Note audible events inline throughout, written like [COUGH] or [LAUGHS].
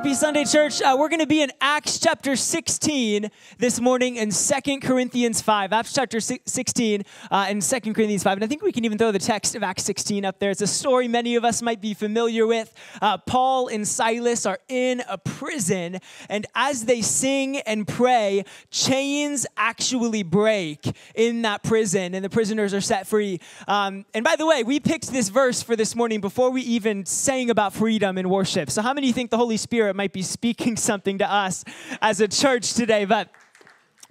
Happy Sunday, church. Uh, we're going to be in Acts chapter 16 this morning and Second Corinthians 5. Acts chapter 16 uh, and Second Corinthians 5. And I think we can even throw the text of Acts 16 up there. It's a story many of us might be familiar with. Uh, Paul and Silas are in a prison, and as they sing and pray, chains actually break in that prison, and the prisoners are set free. Um, and by the way, we picked this verse for this morning before we even sang about freedom in worship. So, how many think the Holy Spirit might be speaking [LAUGHS] something to us as a church today. But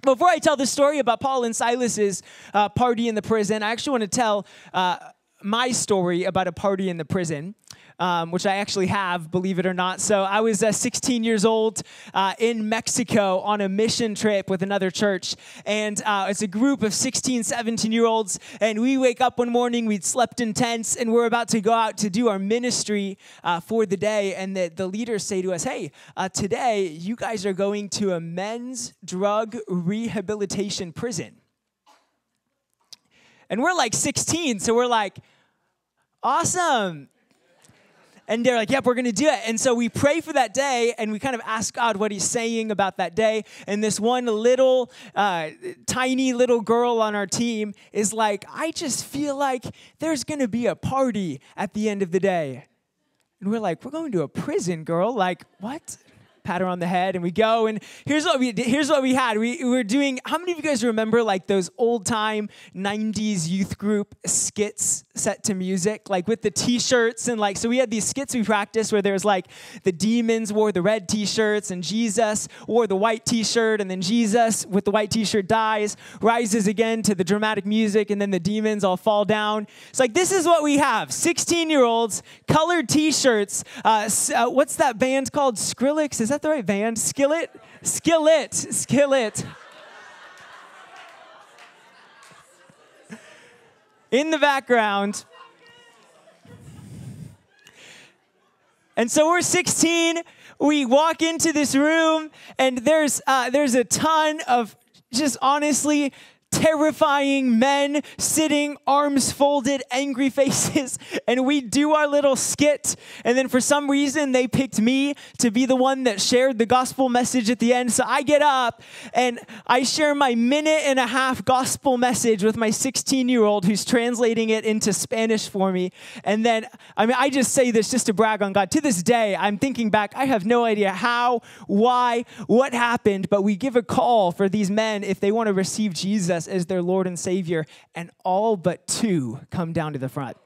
before I tell the story about Paul and Silas's uh, party in the prison, I actually want to tell uh, my story about a party in the prison um, which I actually have, believe it or not. So I was uh, 16 years old uh, in Mexico on a mission trip with another church. And uh, it's a group of 16, 17 year olds. And we wake up one morning, we'd slept in tents, and we're about to go out to do our ministry uh, for the day. And the, the leaders say to us, Hey, uh, today you guys are going to a men's drug rehabilitation prison. And we're like 16, so we're like, awesome and they're like, yep, we're going to do it. And so we pray for that day and we kind of ask God what he's saying about that day. And this one little, uh, tiny little girl on our team is like, I just feel like there's going to be a party at the end of the day. And we're like, we're going to a prison, girl. Like, what? Pat her on the head, and we go. And here's what we here's what we had. We, we were doing. How many of you guys remember like those old time '90s youth group skits set to music, like with the T-shirts and like. So we had these skits we practiced where there's like the demons wore the red T-shirts and Jesus wore the white T-shirt, and then Jesus with the white T-shirt dies, rises again to the dramatic music, and then the demons all fall down. It's like this is what we have: 16 year olds, colored T-shirts. Uh, uh, what's that band called? Skrillex. Is that the right band? Skillet? Skillet. Skillet. In the background. And so we're 16. We walk into this room, and there's uh, there's a ton of just honestly terrifying men sitting, arms folded, angry faces, [LAUGHS] and we do our little skit. And then for some reason, they picked me to be the one that shared the gospel message at the end. So I get up and I share my minute and a half gospel message with my 16 year old who's translating it into Spanish for me. And then, I mean, I just say this just to brag on God. To this day, I'm thinking back, I have no idea how, why, what happened, but we give a call for these men if they want to receive Jesus as their Lord and Savior, and all but two come down to the front.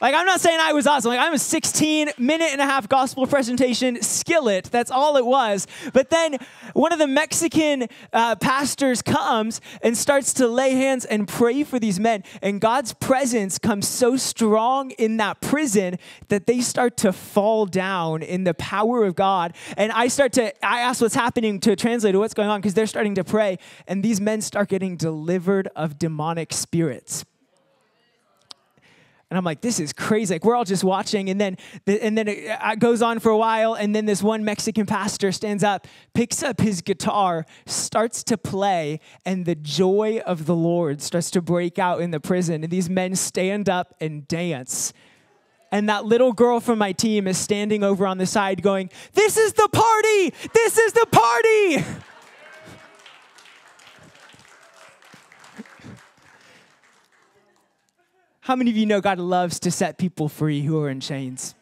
Like, I'm not saying I was awesome. Like, I'm a 16 minute and a half gospel presentation skillet. That's all it was. But then one of the Mexican uh, pastors comes and starts to lay hands and pray for these men. And God's presence comes so strong in that prison that they start to fall down in the power of God. And I start to, I ask what's happening to translate what's going on because they're starting to pray. And these men start getting delivered of demonic spirits. And I'm like, this is crazy. Like we're all just watching, and then and then uh, it goes on for a while, and then this one Mexican pastor stands up, picks up his guitar, starts to play, and the joy of the Lord starts to break out in the prison. And these men stand up and dance. And that little girl from my team is standing over on the side going, This is the party! This is the party! [LAUGHS] How many of you know God loves to set people free who are in chains?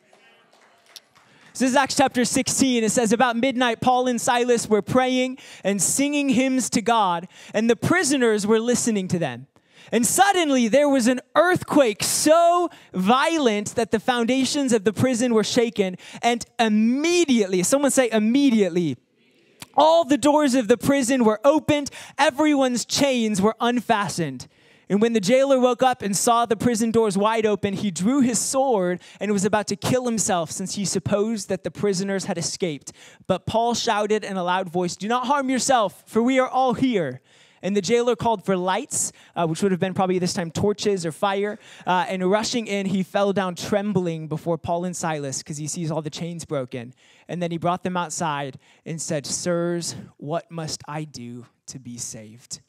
So This is Acts chapter 16. It says, About midnight, Paul and Silas were praying and singing hymns to God, and the prisoners were listening to them. And suddenly there was an earthquake so violent that the foundations of the prison were shaken, and immediately, someone say, immediately, all the doors of the prison were opened, everyone's chains were unfastened. And when the jailer woke up and saw the prison doors wide open, he drew his sword and was about to kill himself since he supposed that the prisoners had escaped. But Paul shouted in a loud voice, Do not harm yourself, for we are all here. And the jailer called for lights, uh, which would have been probably this time torches or fire. Uh, and rushing in, he fell down trembling before Paul and Silas because he sees all the chains broken. And then he brought them outside and said, Sirs, what must I do to be saved?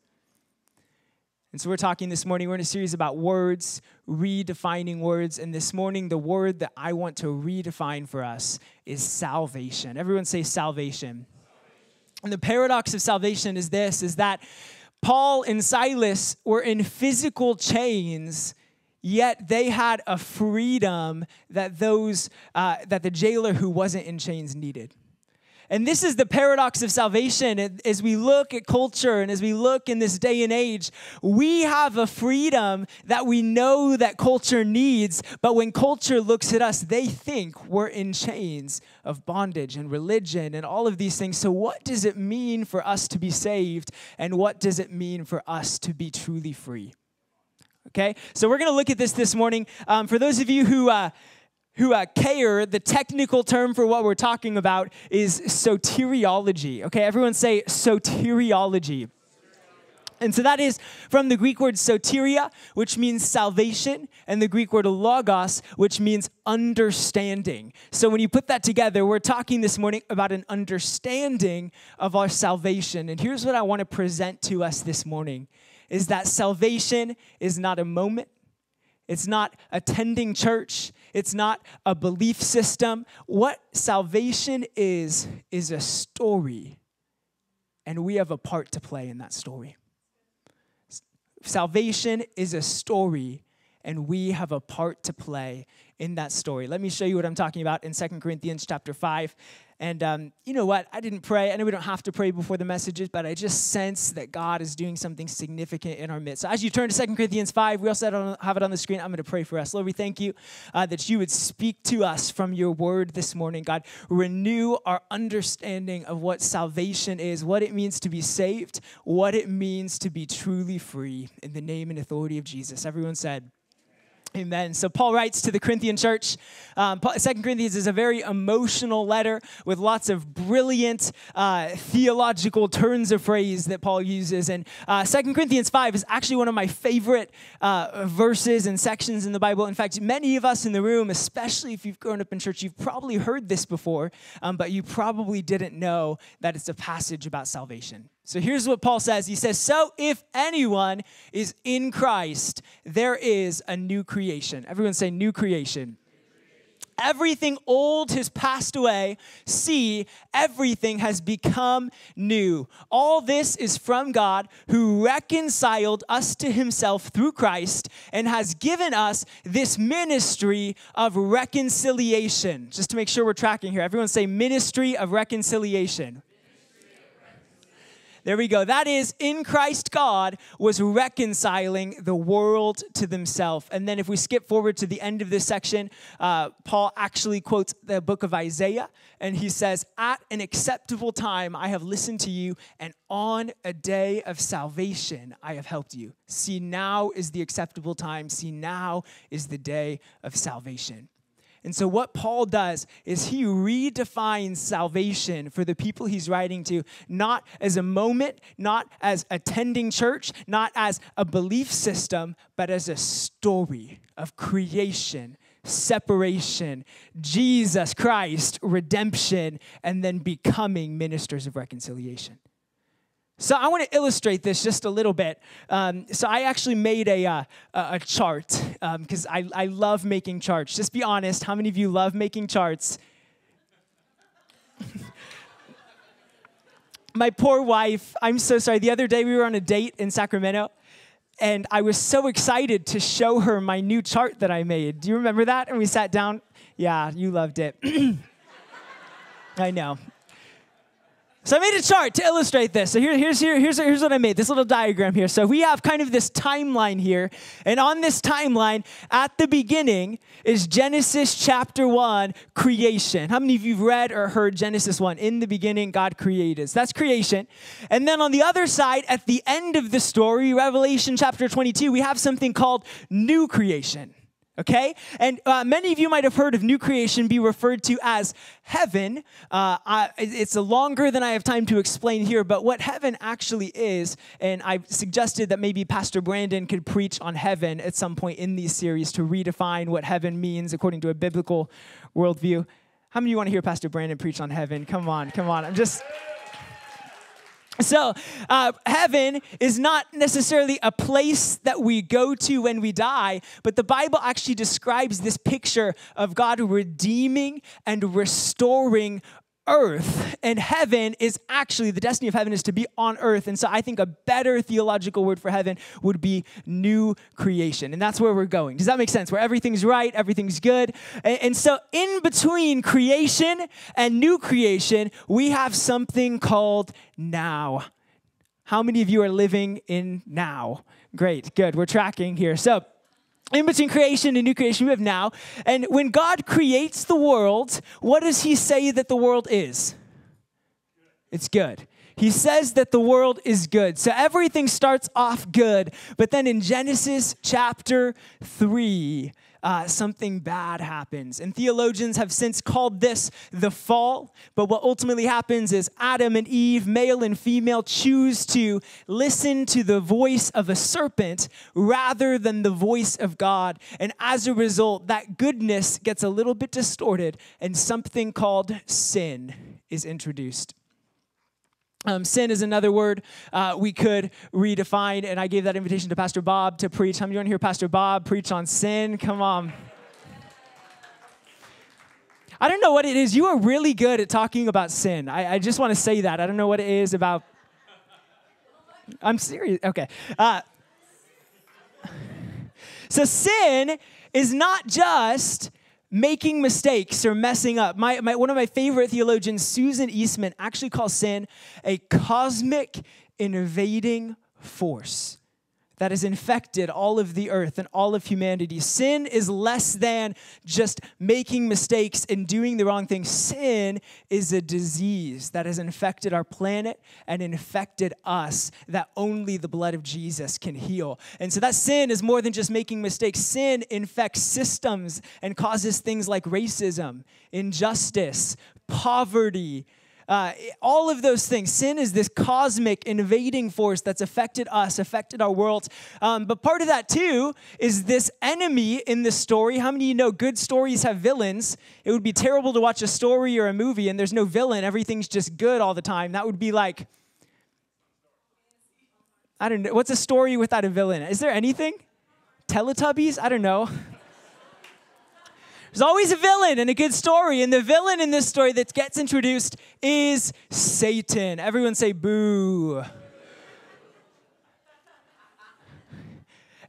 And so we're talking this morning, we're in a series about words, redefining words. And this morning, the word that I want to redefine for us is salvation. Everyone say salvation. And the paradox of salvation is this is that Paul and Silas were in physical chains yet they had a freedom that those uh, that the jailer who wasn't in chains needed and this is the paradox of salvation. As we look at culture and as we look in this day and age, we have a freedom that we know that culture needs, but when culture looks at us, they think we're in chains of bondage and religion and all of these things. So, what does it mean for us to be saved? And what does it mean for us to be truly free? Okay, so we're going to look at this this morning. Um, for those of you who, uh, who uh, care, the technical term for what we're talking about is soteriology. Okay, everyone say soteriology. And so that is from the Greek word soteria, which means salvation, and the Greek word logos, which means understanding. So when you put that together, we're talking this morning about an understanding of our salvation. And here's what I want to present to us this morning is that salvation is not a moment, it's not attending church. It's not a belief system. What salvation is, is a story. And we have a part to play in that story. Salvation is a story, and we have a part to play in that story. Let me show you what I'm talking about in Second Corinthians chapter 5. And um, you know what? I didn't pray. I know we don't have to pray before the messages, but I just sense that God is doing something significant in our midst. So as you turn to 2 Corinthians 5, we also have it on the screen. I'm going to pray for us. Lord, we thank you uh, that you would speak to us from your word this morning. God, renew our understanding of what salvation is, what it means to be saved, what it means to be truly free in the name and authority of Jesus. Everyone said, Amen. So Paul writes to the Corinthian church. Um, Second Corinthians is a very emotional letter with lots of brilliant uh, theological turns of phrase that Paul uses. And uh, Second Corinthians five is actually one of my favorite uh, verses and sections in the Bible. In fact, many of us in the room, especially if you've grown up in church, you've probably heard this before, um, but you probably didn't know that it's a passage about salvation. So here's what Paul says. He says, So if anyone is in Christ, there is a new creation. Everyone say, new creation. Everything old has passed away. See, everything has become new. All this is from God who reconciled us to himself through Christ and has given us this ministry of reconciliation. Just to make sure we're tracking here, everyone say, ministry of reconciliation. There we go. That is, in Christ, God was reconciling the world to themselves. And then if we skip forward to the end of this section, uh, Paul actually quotes the book of Isaiah, and he says, At an acceptable time I have listened to you, and on a day of salvation I have helped you. See, now is the acceptable time. See, now is the day of salvation. And so, what Paul does is he redefines salvation for the people he's writing to, not as a moment, not as attending church, not as a belief system, but as a story of creation, separation, Jesus Christ, redemption, and then becoming ministers of reconciliation. So I want to illustrate this just a little bit. Um, so I actually made a, uh, a chart because um, I, I love making charts. Just be honest, how many of you love making charts? [LAUGHS] My poor wife, I'm so sorry. The other day we were on a date in Sacramento and I was so excited to show her my new chart that I made. Do you remember that? And we sat down. Yeah, you loved it. [CLEARS THROAT] I know. So I made a chart to illustrate this. So here, here's, here, here's, here's what I made, this little diagram here. So we have kind of this timeline here. And on this timeline, at the beginning is Genesis chapter 1, creation. How many of you have read or heard Genesis 1? In the beginning, God created. So that's creation. And then on the other side, at the end of the story, Revelation chapter 22, we have something called new creation okay? And uh, many of you might have heard of new creation be referred to as heaven. Uh, I, it's a longer than I have time to explain here, but what heaven actually is, and I've suggested that maybe Pastor Brandon could preach on heaven at some point in these series to redefine what heaven means according to a biblical worldview. How many of you want to hear Pastor Brandon preach on heaven? Come on, come on. I'm just. So, uh, heaven is not necessarily a place that we go to when we die, but the Bible actually describes this picture of God redeeming and restoring earth and heaven is actually the destiny of heaven is to be on earth. And so i think a better theological word for heaven would be new creation. And that's where we're going. Does that make sense? Where everything's right everything's good. And, and so in between creation and new creation we have something called now. How many of you are living in now? Great good. We're tracking here. So in between creation and new creation, we have now. And when God creates the world, what does He say that the world is? It's good. He says that the world is good. So everything starts off good. But then in Genesis chapter 3, uh, something bad happens. And theologians have since called this the fall. But what ultimately happens is Adam and Eve, male and female, choose to listen to the voice of a serpent rather than the voice of God. And as a result, that goodness gets a little bit distorted, and something called sin is introduced. Um, sin is another word uh, we could redefine, and I gave that invitation to Pastor Bob to preach. How many want to hear Pastor Bob preach on sin? Come on. I don't know what it is. You are really good at talking about sin. I, I just want to say that. I don't know what it is about. I'm serious. Okay. Uh, so, sin is not just making mistakes or messing up. My, my, one of my favorite theologians, Susan Eastman, actually calls sin a cosmic invading force that has infected all of the earth and all of humanity. Sin is less than just making mistakes and doing the wrong thing. Sin is a disease that has infected our planet and infected us that only the blood of Jesus can heal. And so that sin is more than just making mistakes. Sin infects systems and causes things like racism, injustice, poverty, uh, all of those things. Sin is this cosmic invading force that's affected us, affected our world. Um, but part of that, too, is this enemy in the story. How many of you know good stories have villains? It would be terrible to watch a story or a movie and there's no villain, everything's just good all the time. That would be like, I don't know. What's a story without a villain? Is there anything? Teletubbies? I don't know. [LAUGHS] There's always a villain in a good story, and the villain in this story that gets introduced is Satan. Everyone say boo.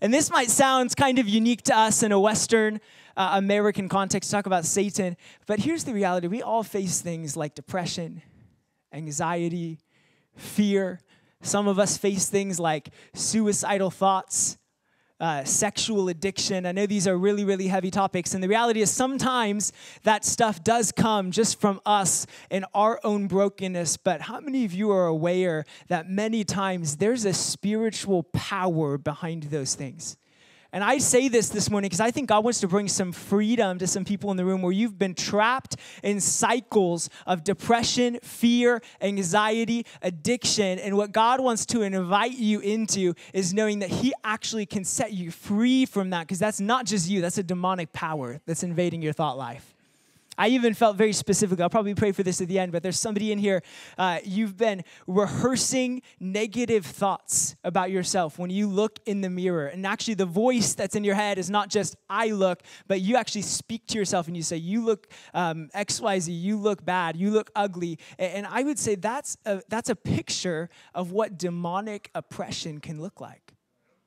And this might sound kind of unique to us in a Western uh, American context to talk about Satan, but here's the reality we all face things like depression, anxiety, fear. Some of us face things like suicidal thoughts, uh, sexual addiction. I know these are really, really heavy topics. And the reality is, sometimes that stuff does come just from us and our own brokenness. But how many of you are aware that many times there's a spiritual power behind those things? And I say this this morning because I think God wants to bring some freedom to some people in the room where you've been trapped in cycles of depression, fear, anxiety, addiction. And what God wants to invite you into is knowing that He actually can set you free from that because that's not just you, that's a demonic power that's invading your thought life. I even felt very specific. I'll probably pray for this at the end, but there's somebody in here. Uh, you've been rehearsing negative thoughts about yourself when you look in the mirror. And actually, the voice that's in your head is not just I look, but you actually speak to yourself and you say, You look um, XYZ, you look bad, you look ugly. And I would say that's a, that's a picture of what demonic oppression can look like.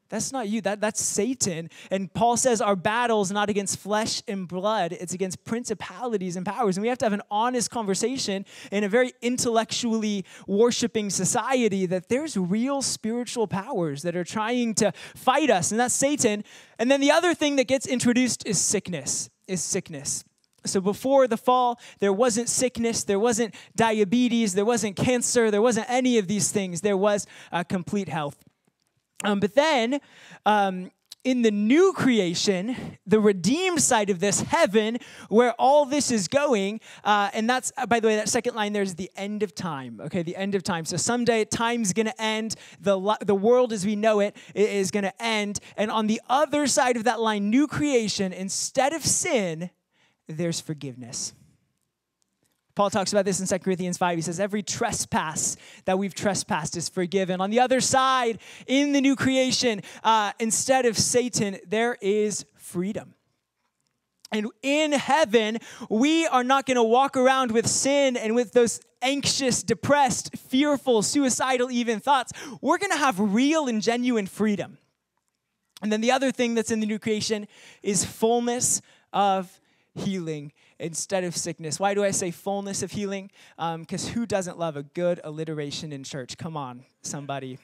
That's not you. That, that's Satan. And Paul says our battle is not against flesh and blood, it's against principalities and powers. And we have to have an honest conversation in a very intellectually worshiping society that there's real spiritual powers that are trying to fight us, and that's Satan. And then the other thing that gets introduced is sickness, is sickness. So before the fall, there wasn't sickness, there wasn't diabetes, there wasn't cancer, there wasn't any of these things. There was uh, complete health. Um, but then, um, in the new creation, the redeemed side of this, heaven, where all this is going, uh, and that's, uh, by the way, that second line there is the end of time, okay, the end of time. So someday time's gonna end, the, the world as we know it is gonna end, and on the other side of that line, new creation, instead of sin, there's forgiveness. Paul talks about this in 2 Corinthians 5. He says, Every trespass that we've trespassed is forgiven. On the other side, in the new creation, uh, instead of Satan, there is freedom. And in heaven, we are not going to walk around with sin and with those anxious, depressed, fearful, suicidal, even thoughts. We're going to have real and genuine freedom. And then the other thing that's in the new creation is fullness of healing instead of sickness. Why do I say fullness of healing? Because um, who doesn't love a good alliteration in church? Come on, somebody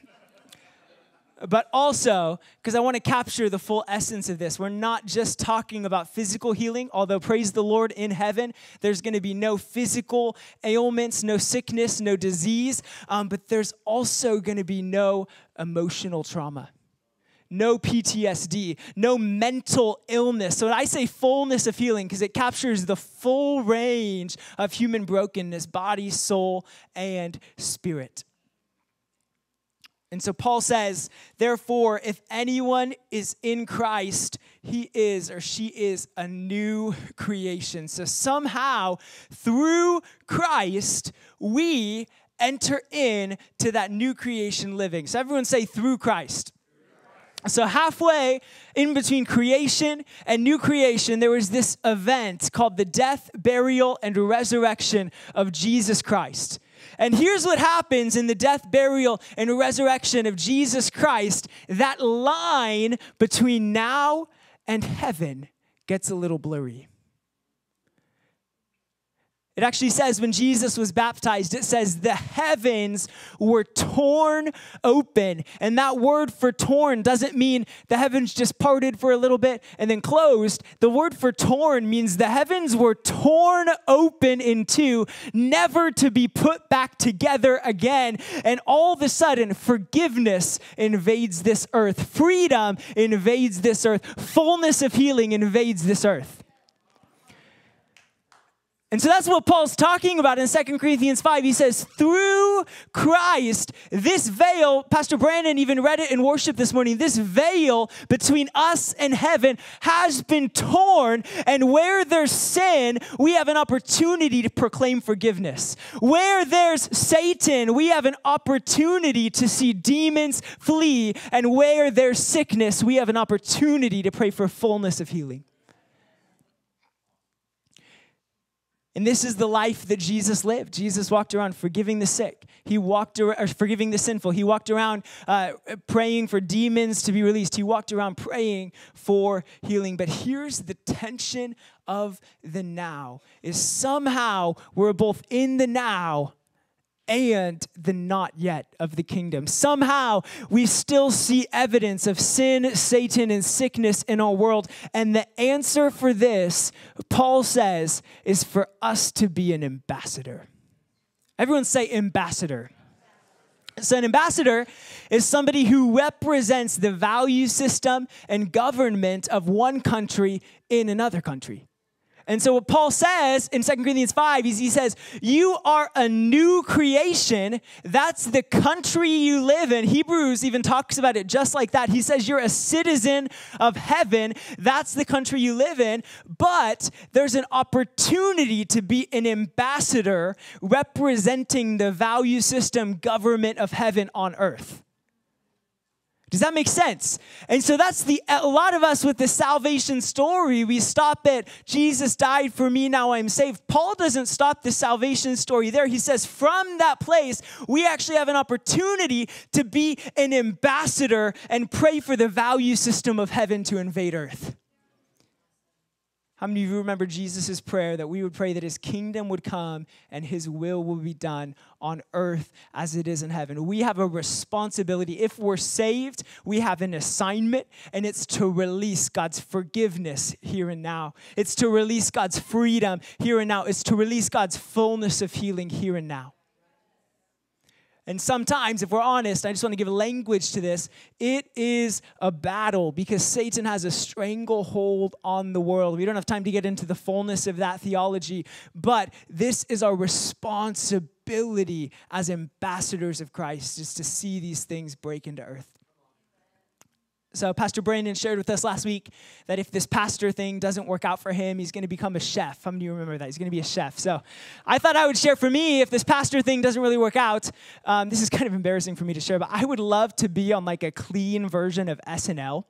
but also because I want to capture the full essence of this. We're not just talking about physical healing, although, praise the Lord, in heaven, there's going to be no physical ailments, no sickness, no disease, um, but there's also going to be no emotional trauma. No PTSD, no mental illness. So, I say fullness of healing because it captures the full range of human brokenness body, soul, and spirit. And so Paul says, therefore, if anyone is in Christ, he is or she is a new creation. So somehow, through Christ, we enter in to that new creation living. So everyone say, through Christ. So, halfway in between creation and new creation, there was this event called the death, burial, and resurrection of Jesus Christ. And here's what happens in the death, burial, and resurrection of Jesus Christ that line between now and heaven gets a little blurry. It actually says when Jesus was baptized, it says the heavens were torn open. And that word for torn doesn't mean the heavens just parted for a little bit and then closed. The word for torn means the heavens were torn open in two, never to be put back together again. And all of a sudden, forgiveness invades this earth, freedom invades this earth, fullness of healing invades this earth. And so that's what Paul's talking about in 2 Corinthians 5. He says, through Christ, this veil, Pastor Brandon even read it in worship this morning, this veil between us and heaven has been torn. And where there's sin, we have an opportunity to proclaim forgiveness. Where there's Satan, we have an opportunity to see demons flee. And where there's sickness, we have an opportunity to pray for fullness of healing. And this is the life that Jesus lived. Jesus walked around forgiving the sick. He walked around, forgiving the sinful. He walked around uh, praying for demons to be released. He walked around praying for healing. But here's the tension of the now: is somehow we're both in the now and the not yet of the kingdom. Somehow we still see evidence of sin, Satan, and sickness in our world. And the answer for this, Paul says, is for us to be an ambassador. Everyone say ambassador. So, an ambassador is somebody who represents the value system and government of one country in another country. And so, what Paul says in 2 Corinthians 5 is he says, You are a new creation. That's the country you live in. Hebrews even talks about it just like that. He says, You're a citizen of heaven. That's the country you live in. But there's an opportunity to be an ambassador representing the value system government of heaven on earth. Does that make sense? And so that's the, a lot of us with the salvation story, we stop at Jesus died for me, now I'm saved. Paul doesn't stop the salvation story there. He says, from that place, we actually have an opportunity to be an ambassador and pray for the value system of heaven to invade earth. How many of you remember Jesus' prayer that we would pray that his kingdom would come and his will will be done on earth as it is in heaven? We have a responsibility. If we're saved, we have an assignment, and it's to release God's forgiveness here and now. It's to release God's freedom here and now. It's to release God's fullness of healing here and now. And sometimes, if we're honest, I just want to give language to this. It is a battle because Satan has a stranglehold on the world. We don't have time to get into the fullness of that theology, but this is our responsibility as ambassadors of Christ, is to see these things break into earth. So, Pastor Brandon shared with us last week that if this pastor thing doesn't work out for him, he's going to become a chef. How many of you remember that? He's going to be a chef. So, I thought I would share for me if this pastor thing doesn't really work out. Um, this is kind of embarrassing for me to share, but I would love to be on like a clean version of SNL.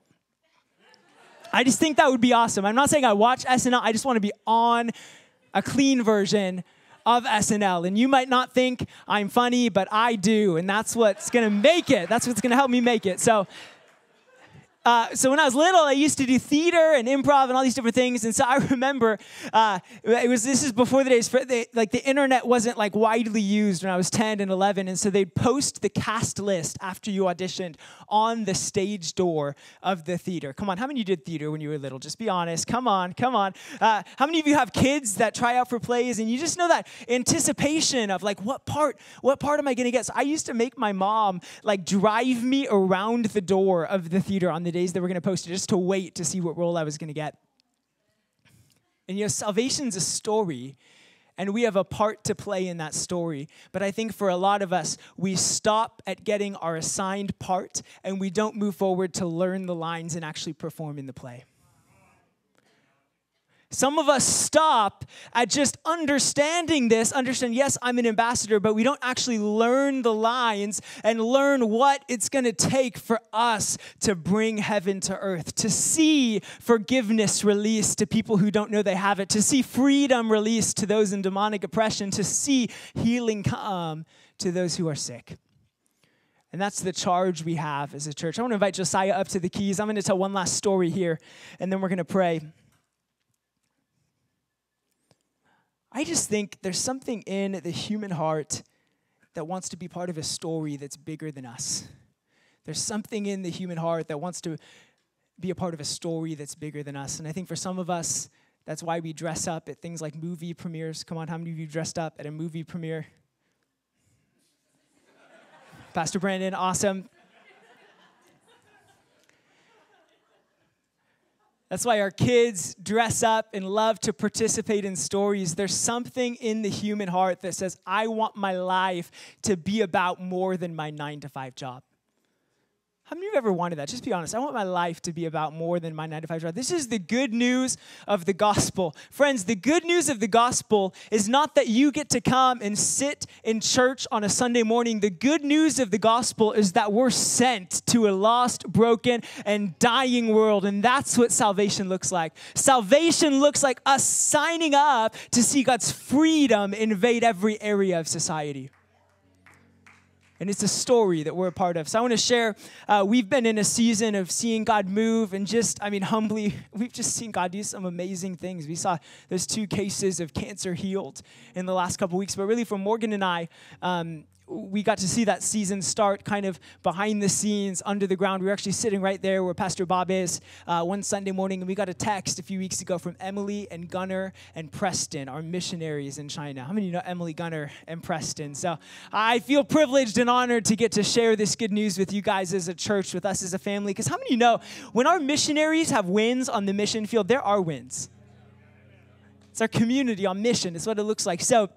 I just think that would be awesome. I'm not saying I watch SNL, I just want to be on a clean version of SNL. And you might not think I'm funny, but I do. And that's what's going to make it. That's what's going to help me make it. So, uh, so when I was little, I used to do theater and improv and all these different things. And so I [LAUGHS] remember uh, it was this is before the days like the internet wasn't like widely used when I was 10 and 11. And so they'd post the cast list after you auditioned on the stage door of the theater. Come on, how many of you did theater when you were little? Just be honest. Come on, come on. Uh, how many of you have kids that try out for plays and you just know that anticipation of like what part what part am I going to get? So I used to make my mom like drive me around the door of the theater on the days that we're going to post it just to wait to see what role I was going to get. And you know, salvation's a story, and we have a part to play in that story. But I think for a lot of us, we stop at getting our assigned part and we don't move forward to learn the lines and actually perform in the play. Some of us stop at just understanding this, understand, yes, I'm an ambassador, but we don't actually learn the lines and learn what it's going to take for us to bring heaven to earth, to see forgiveness released to people who don't know they have it, to see freedom released to those in demonic oppression, to see healing come um, to those who are sick. And that's the charge we have as a church. I want to invite Josiah up to the keys. I'm going to tell one last story here, and then we're going to pray. I just think there's something in the human heart that wants to be part of a story that's bigger than us. There's something in the human heart that wants to be a part of a story that's bigger than us. And I think for some of us, that's why we dress up at things like movie premieres. Come on, how many of you dressed up at a movie premiere? Pastor Brandon, awesome. That's why our kids dress up and love to participate in stories. There's something in the human heart that says, I want my life to be about more than my nine to five job. How many of you ever wanted that? Just be honest. I want my life to be about more than my nine to five job. This is the good news of the gospel. Friends, the good news of the gospel is not that you get to come and sit in church on a Sunday morning. The good news of the gospel is that we're sent to a lost, broken, and dying world. And that's what salvation looks like. Salvation looks like us signing up to see God's freedom invade every area of society and it's a story that we're a part of. So I want to share. Uh, we've been in a season of seeing God move, and just, I mean, humbly, [LAUGHS] we've just seen God do some amazing things. We saw those two cases of cancer healed in the last couple weeks, but really for Morgan and I, um, we got to see that season start kind of behind the scenes, under the ground. We were actually sitting right there where Pastor Bob is uh, one Sunday morning, and we got a text a few weeks ago from Emily and Gunnar and Preston, our missionaries in China. How many of you know Emily, Gunnar and Preston? So I feel privileged and honored to get to share this good news with you guys as a church, with us as a family. Because how many of you know when our missionaries have wins on the mission field, there are wins? It's our community on mission, it's what it looks like. So,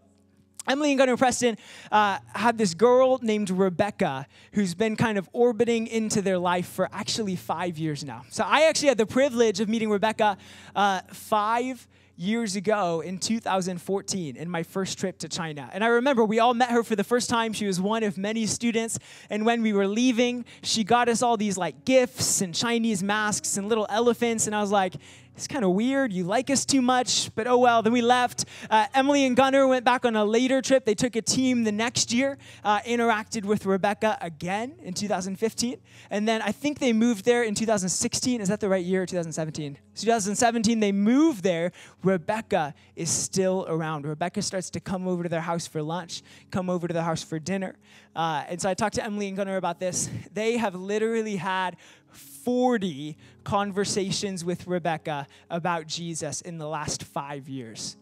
Emily and Gunnar Preston uh, had this girl named Rebecca who's been kind of orbiting into their life for actually five years now. So I actually had the privilege of meeting Rebecca uh, five years ago in 2014 in my first trip to China. And I remember we all met her for the first time. She was one of many students. And when we were leaving, she got us all these like gifts and Chinese masks and little elephants. And I was like, it's kind of weird. You like us too much, but oh well. Then we left. Uh, Emily and Gunnar went back on a later trip. They took a team the next year, uh, interacted with Rebecca again in 2015. And then I think they moved there in 2016. Is that the right year, 2017? 2017, they moved there. Rebecca is still around. Rebecca starts to come over to their house for lunch, come over to their house for dinner. Uh, and so I talked to Emily and Gunnar about this. They have literally had 40 conversations with Rebecca about Jesus in the last five years.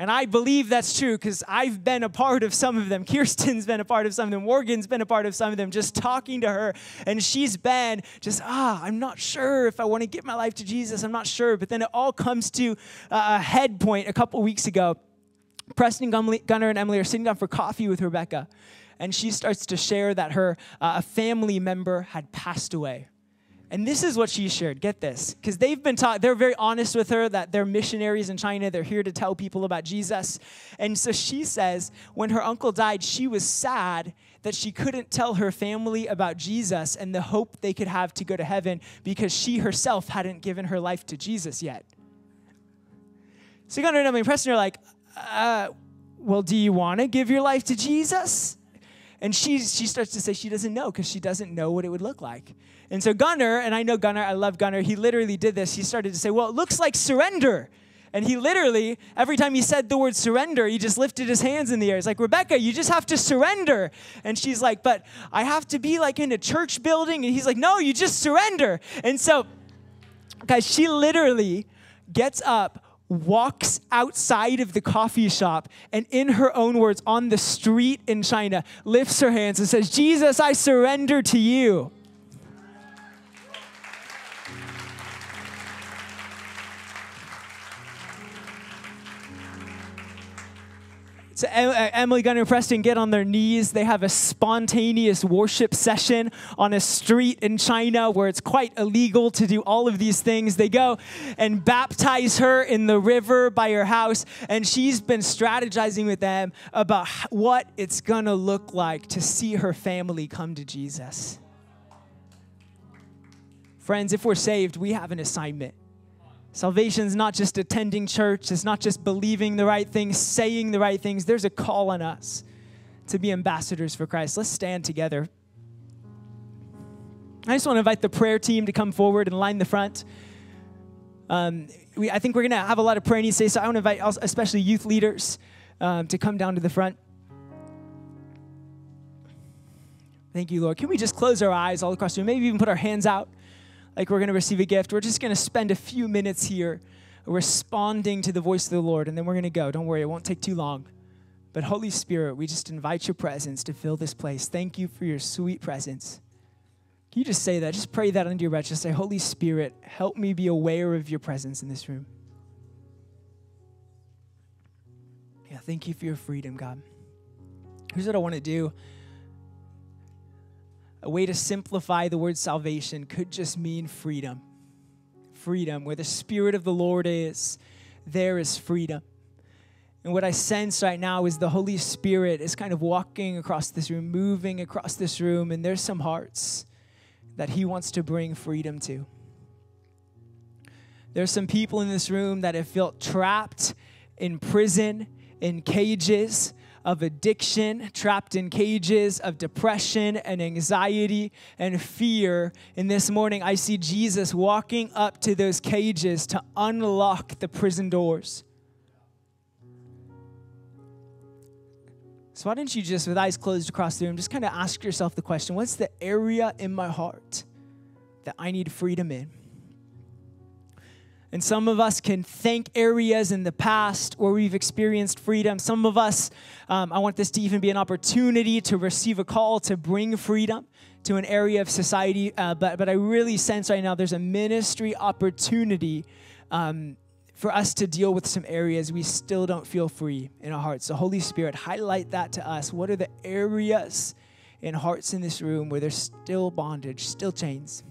And I believe that's true because I've been a part of some of them. Kirsten's been a part of some of them. Morgan's been a part of some of them, just talking to her. And she's been just, ah, I'm not sure if I want to give my life to Jesus. I'm not sure. But then it all comes to a head point a couple weeks ago. Preston, Gunnar, and Emily are sitting down for coffee with Rebecca. And she starts to share that her uh, a family member had passed away And this is what she shared. Get this. Because they've been taught, they're very honest with her that they're missionaries in China. They're here to tell people about Jesus. And so she says when her uncle died, she was sad that she couldn't tell her family about Jesus and the hope they could have to go to heaven because she herself hadn't given her life to Jesus yet. So you got to know, impressing her like, uh, well, do you want to give your life to Jesus? And she, she starts to say she doesn't know because she doesn't know what it would look like. And so Gunnar, and I know Gunnar, I love Gunnar, he literally did this. He started to say, well, it looks like surrender. And he literally, every time he said the word surrender, he just lifted his hands in the air. He's like, Rebecca, you just have to surrender. And she's like, but I have to be like in a church building. And he's like, no, you just surrender. And so, guys, she literally gets up, walks outside of the coffee shop, and in her own words, on the street in China, lifts her hands and says, Jesus, I surrender to you. So Emily Gunnar and Preston get on their knees. They have a spontaneous worship session on a street in China where it's quite illegal to do all of these things. They go and baptize her in the river by her house, and she's been strategizing with them about what it's gonna look like to see her family come to Jesus. Friends, if we're saved, we have an assignment. Salvation is not just attending church, it's not just believing the right things, saying the right things. There's a call on us to be ambassadors for Christ. Let's stand together. I just want to invite the prayer team to come forward and line the front. Um, we, I think we're going to have a lot of prayer needs today, so I want to invite also, especially youth leaders um, to come down to the front. Thank you, Lord. Can we just close our eyes all across the room? Maybe even put our hands out like we're going to receive a gift. We're just going to spend a few minutes here responding to the voice of the Lord, and then we're going to go. Don't worry, it won't take too long. But Holy Spirit, we just invite your presence to fill this place. Thank you for your sweet presence. Can you just say that? Just pray that under your breath. Just say, Holy Spirit, help me be aware of your presence in this room. Yeah, thank you for your freedom, God. Here's what I want to do a way to simplify the word salvation could just mean freedom. Freedom. Where the Spirit of the Lord is, there is freedom. And what I sense right now is the Holy Spirit is kind of walking across this room, moving across this room, and there's some hearts that He wants to bring freedom to. There's some people in this room that have felt trapped in prison, in cages, of addiction, trapped in cages of depression and anxiety and fear. And this morning, I see Jesus walking up to those cages to unlock the prison doors. So, why don't you just, with eyes closed across the room, just kind of ask yourself the question what's the area in my heart that I need freedom in? And some of us can thank areas in the past where we've experienced freedom. Some of us, um, I want this to even be an opportunity to receive a call to bring freedom to an area of society. Uh, but, but I really sense right now there's a ministry opportunity um, for us to deal with some areas we still don't feel free in our hearts. So, Holy Spirit, highlight that to us. What are the areas in hearts in this room where there's still bondage, still chains?